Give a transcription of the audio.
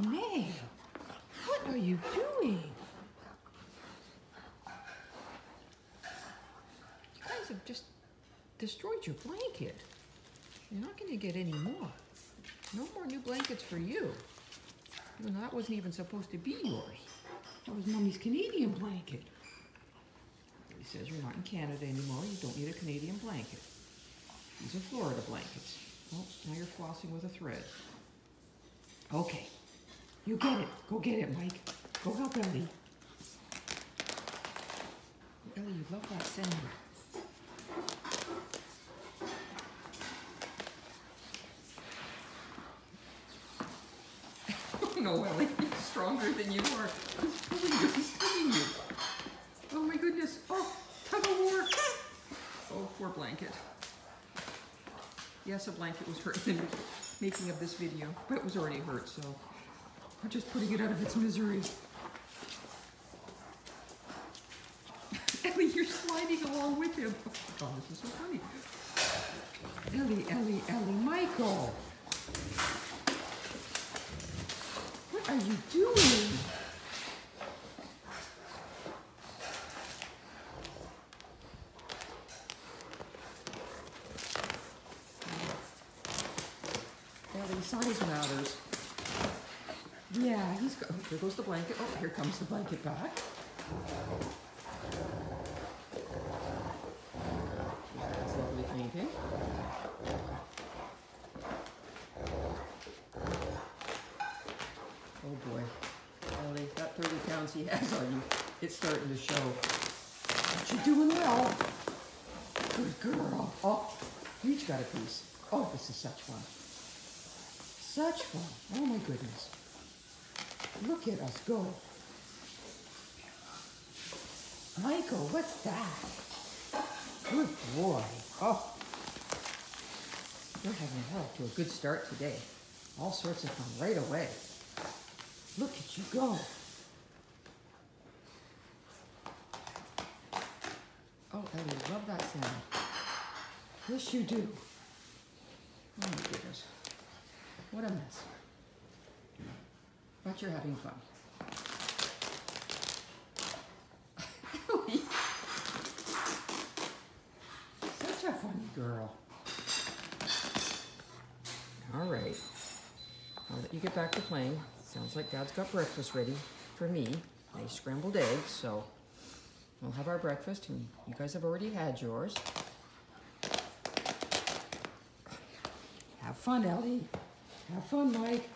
Mae, what are you doing? You guys have just destroyed your blanket. You're not going to get any more. No more new blankets for you. That wasn't even supposed to be yours. That was Mommy's Canadian blanket. He says you're not in Canada anymore. You don't need a Canadian blanket. These are Florida blankets. Oh, now you're flossing with a thread. Okay. You get it. Go get it, Mike. Go help Ellie. Ellie, you love that sand. Oh no, Ellie. He's stronger than you are. He's pulling you. He's swinging you. Oh my goodness. Oh, tug of war. Oh, poor blanket. Yes, a blanket was hurt in the making of this video, but it was already hurt, so we're just putting it out of its misery. Ellie, you're sliding along with him. Oh, this is so funny. Ellie, Ellie, Ellie, Michael. What are you doing? Ellie, size matters. Yeah, he's go. There goes the blanket. Oh, here comes the blanket back. That's lovely painting. Oh boy. Ellie, that 30 pounds he has on you, it's starting to show. But you're doing well. Good girl. Oh, you each got a piece. Oh, this is such fun. Such fun. Oh my goodness. Look at us go. Michael, what's that? Good boy. Oh. You're having a hell to a good start today. All sorts of fun right away. Look at you go. Oh, Ellie, love that sound. Yes, you do. Oh my goodness. What a mess. You're having fun. Such a funny girl. All right. I'll let you get back to playing. Sounds like Dad's got breakfast ready for me. Nice scrambled eggs, so we'll have our breakfast, and you guys have already had yours. Have fun, Ellie. Have fun, Mike.